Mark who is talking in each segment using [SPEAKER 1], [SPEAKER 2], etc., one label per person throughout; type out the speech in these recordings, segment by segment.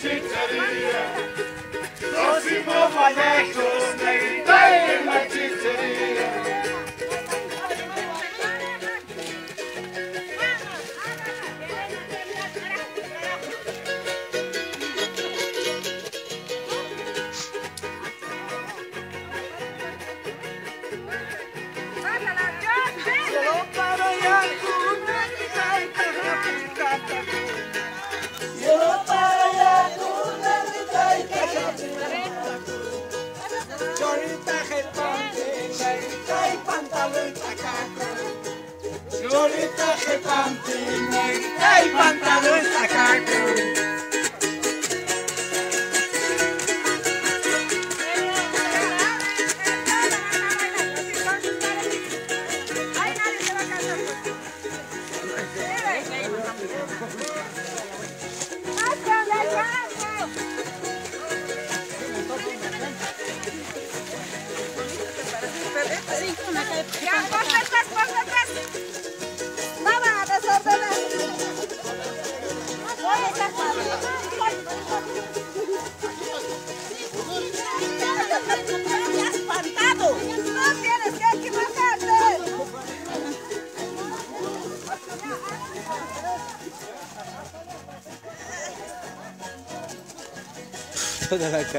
[SPEAKER 1] Ciceria, prossimo momento
[SPEAKER 2] Lolita gepante, negrita y pantalón sacaco.
[SPEAKER 3] Ya, ponte atrás, ponte atrás. Nada, 这个太可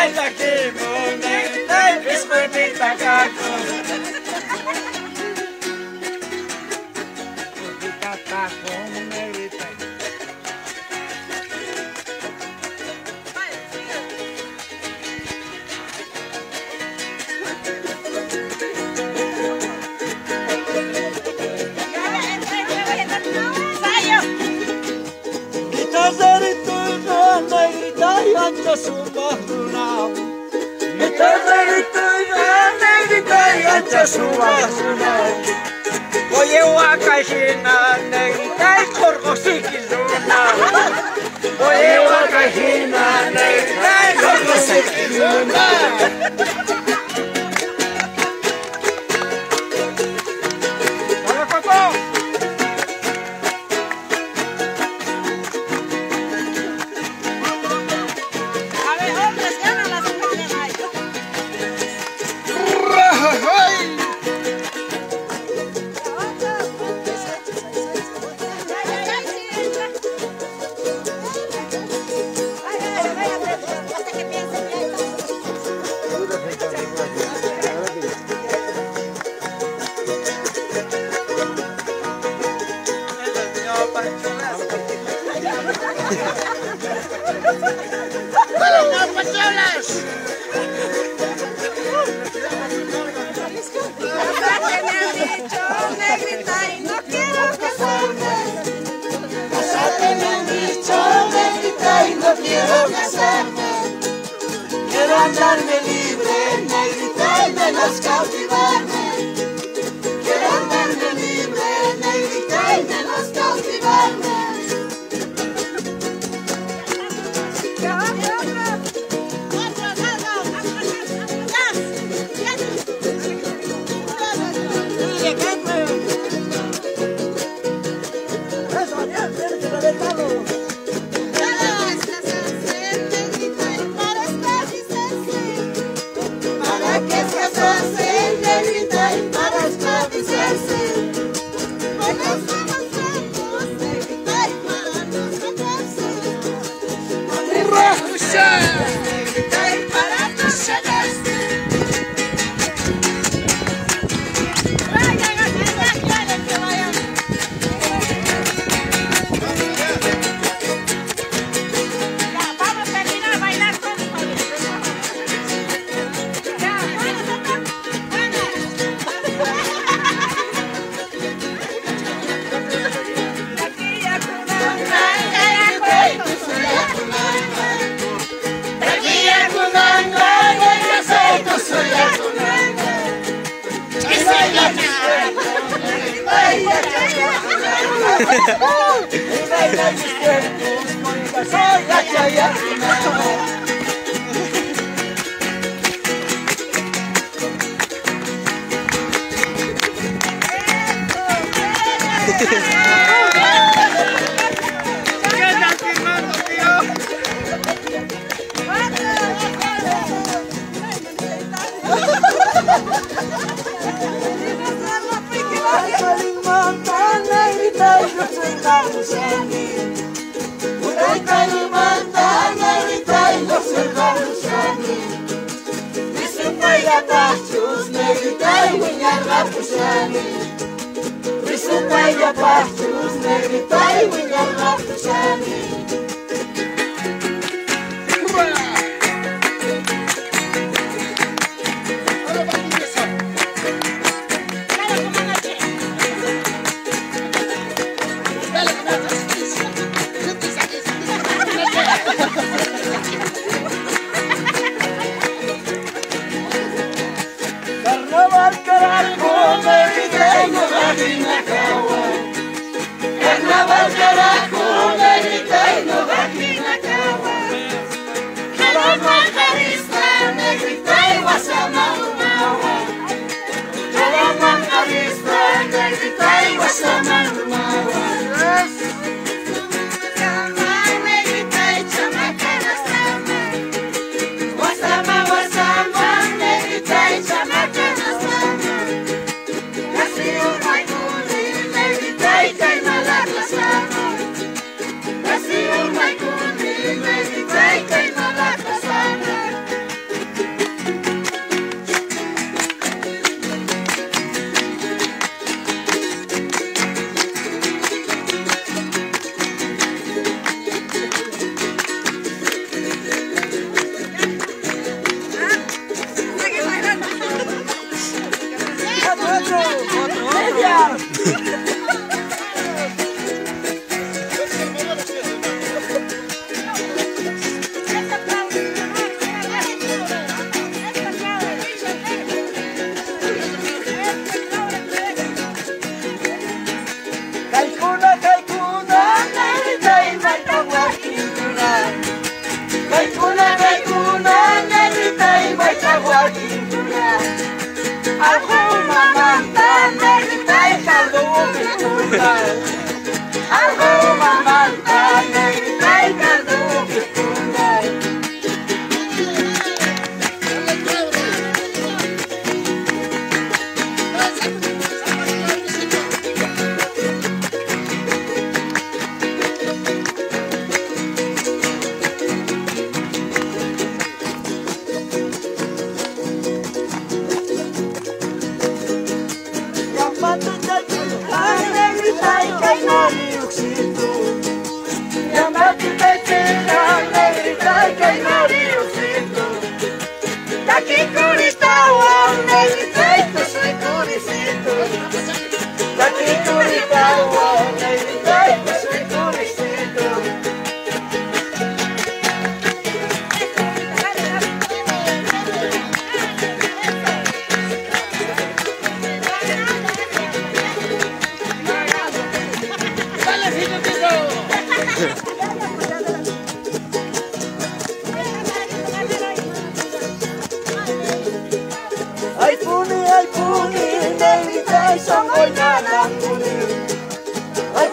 [SPEAKER 3] Mundeta que
[SPEAKER 1] mundeta, es
[SPEAKER 2] mundeta caco. πάντα σου παχνάμ. Με το δέρι του γανέδι τα γάτια σου παχνάμ. Oye, wakajina, negrita es corgosiqui zuna. Oye, wakajina, negrita
[SPEAKER 3] es corgosiqui zuna. let's go. Soy la chaya я не вітай мене над печами. Присылай я пахтюз, не вітай мене над печами. Let's go.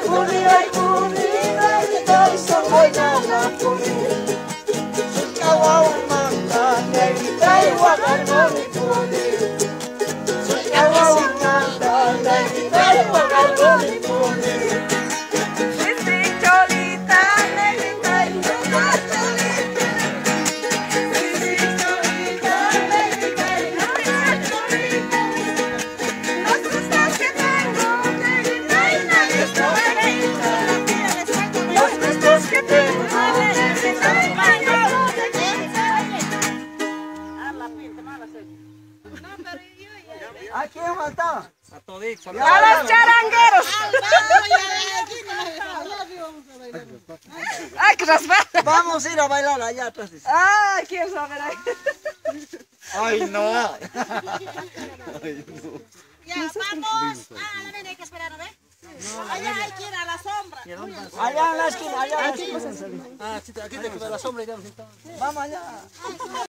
[SPEAKER 3] puri ai ¡Ay,
[SPEAKER 2] qué raspado!
[SPEAKER 3] Vamos a ir a bailar allá atrás.
[SPEAKER 2] ¡Ay, quiero saber ahí!
[SPEAKER 4] Ay, no.
[SPEAKER 5] Ya, vamos. Ah, la nena hay que esperar, ¿no ve? Allá hay que ir a la sombra.
[SPEAKER 3] Allá en la esquina, allá en la esquina.
[SPEAKER 4] Ah, aquí te queda la sombra y ya
[SPEAKER 3] Vamos allá.